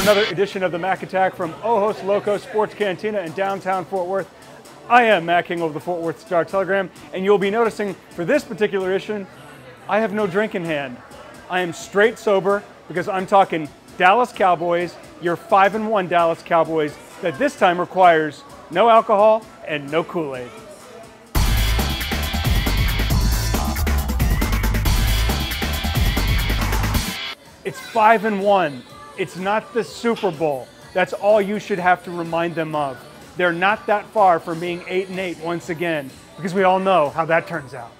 another edition of the Mac Attack from Ojos Locos Sports Cantina in downtown Fort Worth. I am Mac Engel of the Fort Worth Star Telegram, and you'll be noticing for this particular edition, I have no drink in hand. I am straight sober because I'm talking Dallas Cowboys, your 5 and 1 Dallas Cowboys, that this time requires no alcohol and no Kool Aid. It's 5 and 1. It's not the Super Bowl. That's all you should have to remind them of. They're not that far from being 8 and 8 once again because we all know how that turns out.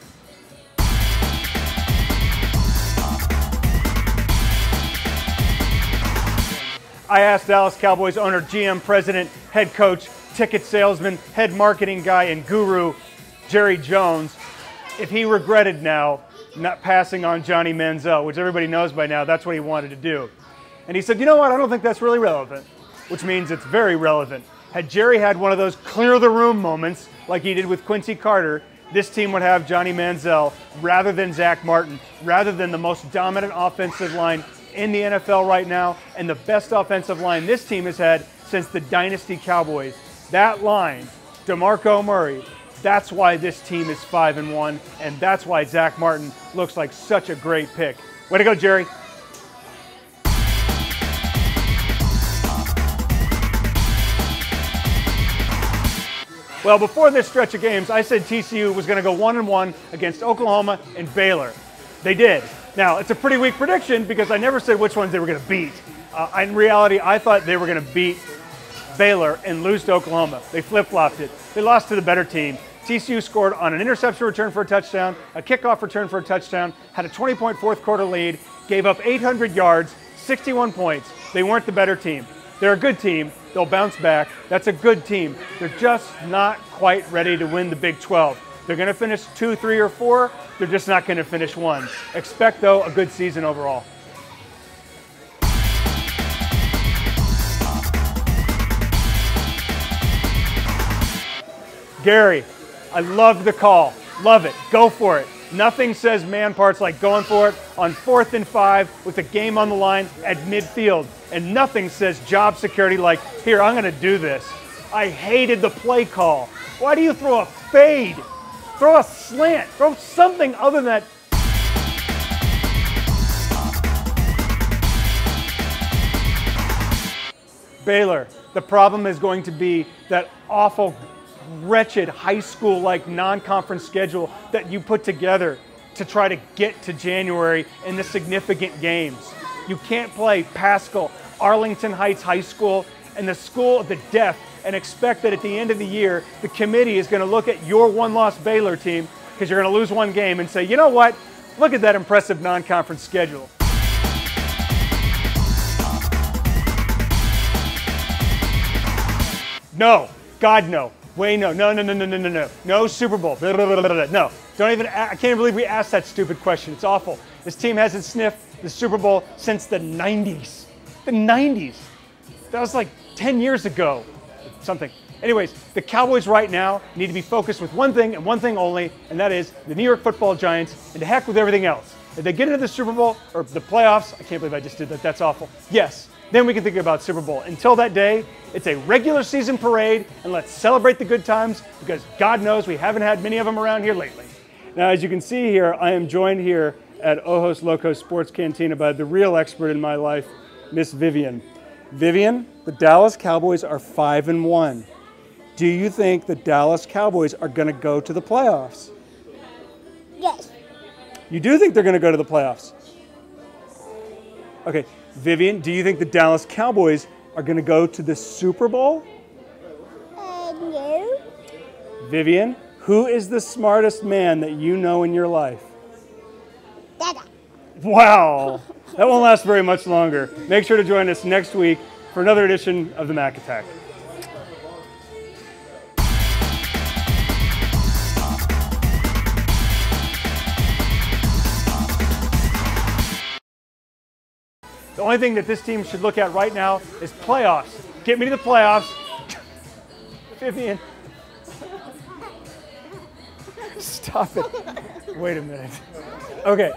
I asked Dallas Cowboys owner, GM, president, head coach, ticket salesman, head marketing guy, and guru, Jerry Jones, if he regretted now not passing on Johnny Manziel, which everybody knows by now that's what he wanted to do. And he said, you know what, I don't think that's really relevant, which means it's very relevant. Had Jerry had one of those clear the room moments like he did with Quincy Carter, this team would have Johnny Manziel rather than Zack Martin, rather than the most dominant offensive line in the NFL right now and the best offensive line this team has had since the Dynasty Cowboys. That line, DeMarco Murray, that's why this team is 5 and 1 and that's why Zack Martin looks like such a great pick. Way to go, Jerry. Well, before this stretch of games, I said TCU was going to go one and one against Oklahoma and Baylor. They did. Now, it's a pretty weak prediction because I never said which ones they were going to beat. Uh, in reality, I thought they were going to beat Baylor and lose to Oklahoma. They flip flopped it. They lost to the better team. TCU scored on an interception return for a touchdown, a kickoff return for a touchdown, had a 20 point fourth quarter lead, gave up 800 yards, 61 points. They weren't the better team. They're a good team. They'll bounce back. That's a good team. They're just not quite ready to win the Big 12. They're going to finish two, three, or four. They're just not going to finish one. Expect, though, a good season overall. Gary, I love the call. Love it. Go for it. Nothing says man parts like going for it on fourth and five with the game on the line at midfield. And nothing says job security like, here, I'm going to do this. I hated the play call. Why do you throw a fade? Throw a slant. Throw something other than that. Baylor, the problem is going to be that awful, wretched high school like non conference schedule that you put together to try to get to January in the significant games. You can't play Paschal, Arlington Heights High School, and the School of the Deaf and expect that at the end of the year, the committee is going to look at your one loss Baylor team because you're going to lose one game and say, you know what? Look at that impressive non conference schedule. No, God, no. Way no, no, no, no, no, no, no, no. No Super Bowl. Blah, blah, blah, no, don't even. I can't believe we asked that stupid question. It's awful. This team hasn't sniffed the Super Bowl since the 90s. The 90s. That was like 10 years ago something. Anyways, the Cowboys right now need to be focused with one thing and one thing only, and that is the New York football giants, and to heck with everything else. If they get into the Super Bowl or the playoffs, I can't believe I just did that, that's awful. Yes, then we can think about Super Bowl. Until that day, it's a regular season parade, and let's celebrate the good times because God knows we haven't had many of them around here lately. Now, as you can see here, I am joined here at Ojos Locos Sports Cantina by the real expert in my life, Miss Vivian. Vivian, the Dallas Cowboys are 5 and 1. Do you think the Dallas Cowboys are going to go to the playoffs? Yes. You do think they're going to go to the playoffs? Okay, Vivian, do you think the Dallas Cowboys are going to go to the Super Bowl? Uh, no. Vivian, who is the smartest man that you know in your life? Dada. Wow, that won't last very much longer. Make sure to join us next week for another edition of the Mac Attack. The only thing that this team should look at right now is playoffs. Get me to the playoffs. Vivian. Stop it. Wait a minute. Okay.